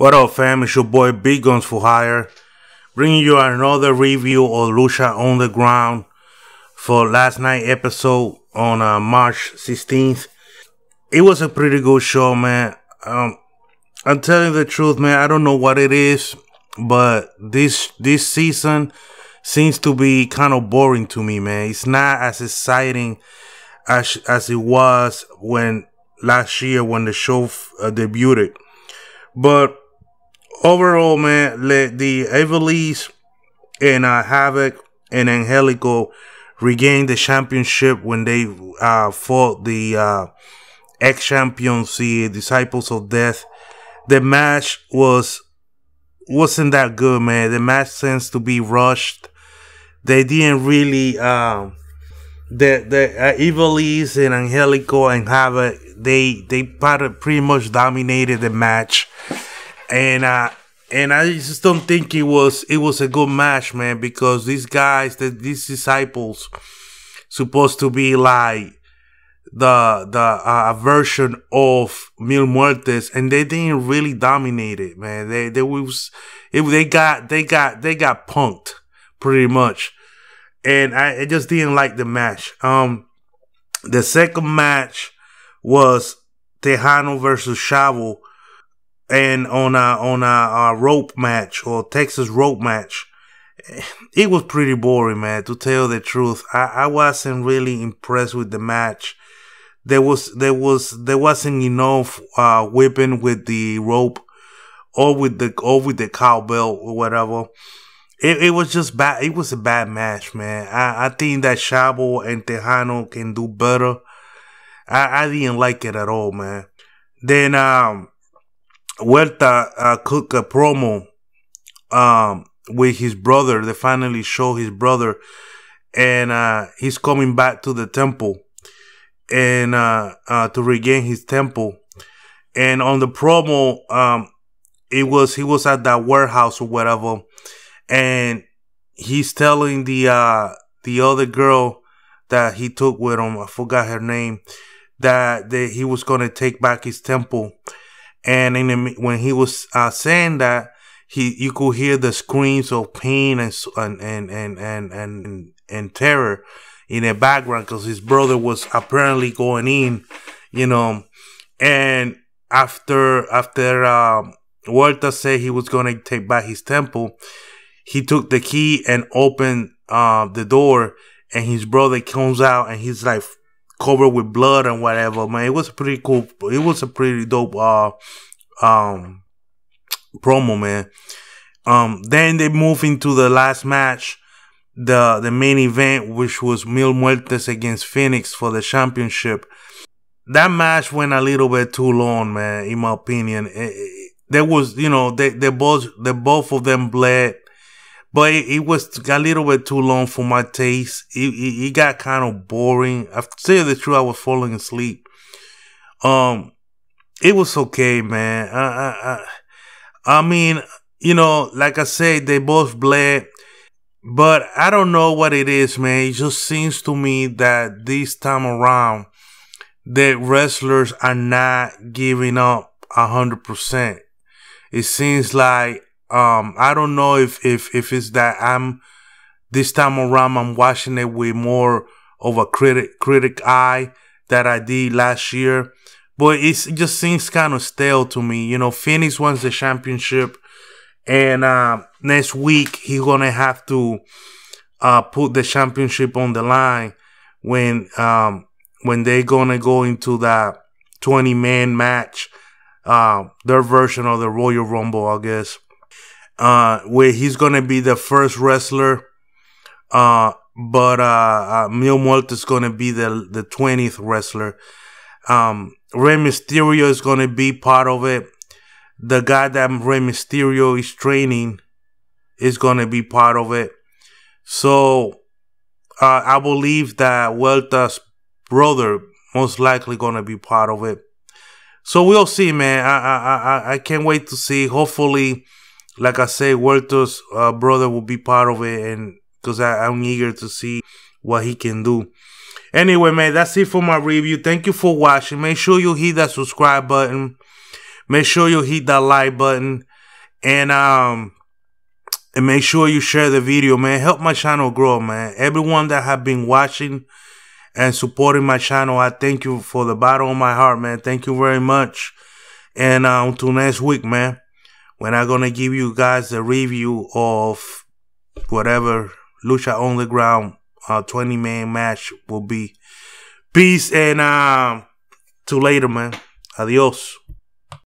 What up, fam? It's your boy Big Guns for Hire, bringing you another review of Lucha Underground for last night episode on uh, March 16th. It was a pretty good show, man. Um, I'm telling the truth, man. I don't know what it is, but this this season seems to be kind of boring to me, man. It's not as exciting as as it was when last year when the show uh, debuted. But overall, man, the Ivelisse and uh, Havoc and Angelico regain the championship when they uh, fought the uh, ex champions, the Disciples of Death. The match was wasn't that good, man. The match seems to be rushed. They didn't really um the the uh, and Angelico and Havoc they they pretty much dominated the match and uh and I just don't think it was it was a good match, man, because these guys, that these disciples, supposed to be like the the uh, version of Mil Muertes, and they didn't really dominate it, man. They they was it, they got they got they got punked pretty much, and I, I just didn't like the match. Um, the second match was Tejano versus Chavo and on a on a, a, rope match or Texas rope match, it was pretty boring, man. To tell the truth, I, I wasn't really impressed with the match. There was there was there wasn't enough uh, whipping with the rope or with the or with the cowbell or whatever. It, it was just bad. It was a bad match, man. I, I think that Chavo and Tejano can do better. I, I didn't like it at all, man. Then um Cueto uh, cook a promo um, with his brother. They finally show his brother, and uh, he's coming back to the temple and uh, uh, to regain his temple. And on the promo, um, it was he was at that warehouse or whatever, and he's telling the uh, the other girl that he took with him. I forgot her name. That, that he was gonna take back his temple and in when he was uh, saying that, he you could hear the screams of pain and and and and and and, terror in the background because his brother was apparently going in, you know, and after after um, Cueto said he was going to take back his temple, he took the key and opened uh, the door, and his brother comes out and he's like covered with blood and whatever. Man, it was pretty cool. It was a pretty dope uh um promo, man. Um, then they move into the last match, the the main event, which was Mil Muertes against Fenix for the championship. That match went a little bit too long, man. In my opinion, it, it, there was, you know, they they both they both of them bled but it, it, was a little bit too long for my taste. It, it, it got kind of boring. I say the truth, I was falling asleep. Um, it was okay, man. I, I, I, I mean, you know, like I said, they both bled, but I don't know what it is, man. It just seems to me that this time around, the wrestlers are not giving up a hundred percent. It seems like um, I don't know if, if, if it's that I'm, this time around, I'm watching it with more of a critic, critic eye that I did last year. But it just seems kind of stale to me. You know, Fenix wins the championship. And, uh, next week, he's going to have to, uh, put the championship on the line when, um, when they're to go into that 20 man match, uh, their version of the Royal Rumble, I guess uh, where he's gonna be the first wrestler. Uh, but uh, uh Mil is gonna be the the twentieth wrestler. Um, Rey Mysterio is gonna be part of it. The guy that Rey Mysterio is training is gonna be part of it. So uh, I believe that Cueto's brother most likely gonna be part of it. So we'll see, man. I I I I can't wait to see. Hopefully like I say, Cueto's uh, brother will be part of it, and because I'm eager to see what he can do. Anyway, man, that's it for my review. Thank you for watching. Make sure you hit that subscribe button. Make sure you hit that like button. And um and make sure you share the video, man. Help my channel grow, man. Everyone that have been watching and supporting my channel, I thank you for the bottom of my heart, man. Thank you very much. And uh, until next week, man, when I'm gonna give you guys a review of whatever Lucha Underground uh, 20 man match will be. Peace and um, till later, man. Adios.